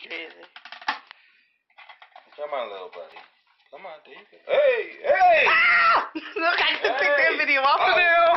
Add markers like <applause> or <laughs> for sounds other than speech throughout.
Crazy. Come on, little buddy. Come on, there you go. Hey, hey! Ah! <laughs> Look, I just took that video off of Oh. there. Oh,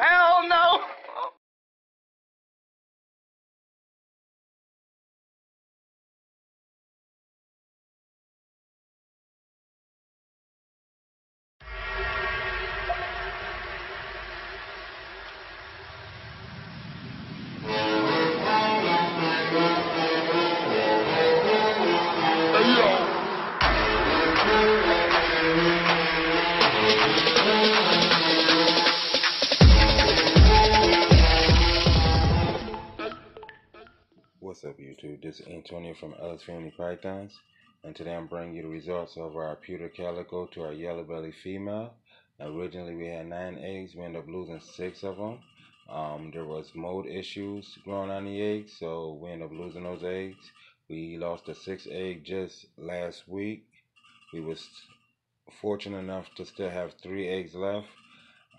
What's up, YouTube? This is Antonio from Ellis Family Pythons, and today I'm bringing you the results of our pewter calico to our yellow belly female. Originally, we had nine eggs. We ended up losing six of them. Um, there was mold issues growing on the eggs, so we ended up losing those eggs. We lost a six egg just last week. We was fortunate enough to still have three eggs left.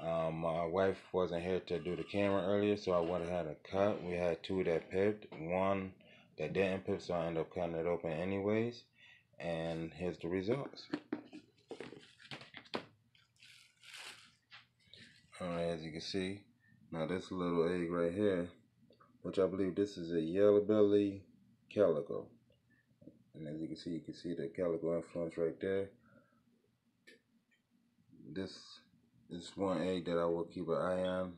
Um, my wife wasn't here to do the camera earlier, so I went ahead and cut. We had two that pipped, one that didn't pip, so I ended up cutting it open anyways. And here's the results. Alright, as you can see, now this little egg right here, which I believe this is a yellow belly calico. And as you can see, you can see the calico influence right there. This is one egg that I will keep an eye on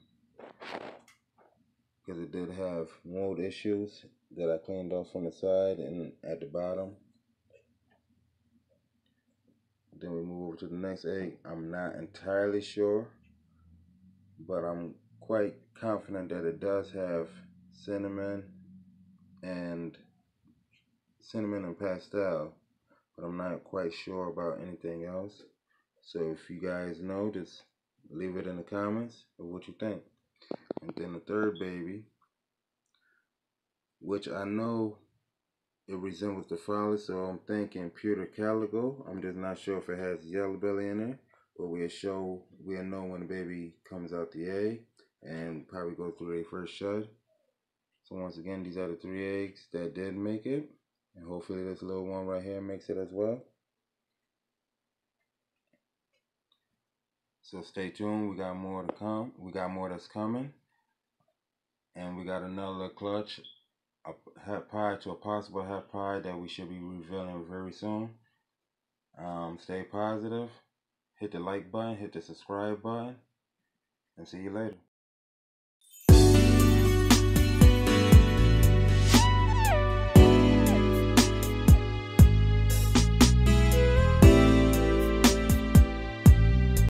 because it did have mold issues that I cleaned off from the side and at the bottom. Then we move over to the next egg. I'm not entirely sure, but I'm quite confident that it does have cinnamon and cinnamon and pastel, but I'm not quite sure about anything else. So if you guys know, just leave it in the comments of what you think. And then the third baby, which I know it resembles the father, so I'm thinking pewter calico. I'm just not sure if it has yellow belly in it, but we'll show, we'll know when the baby comes out the egg and probably go through their first shed. So once again, these are the three eggs that did make it, and hopefully this little one right here makes it as well. So stay tuned. We got more to come. We got more that's coming. And we got another clutch, a het pied to a possible het pied that we should be revealing very soon. Um, stay positive. Hit the like button, hit the subscribe button, and see you later.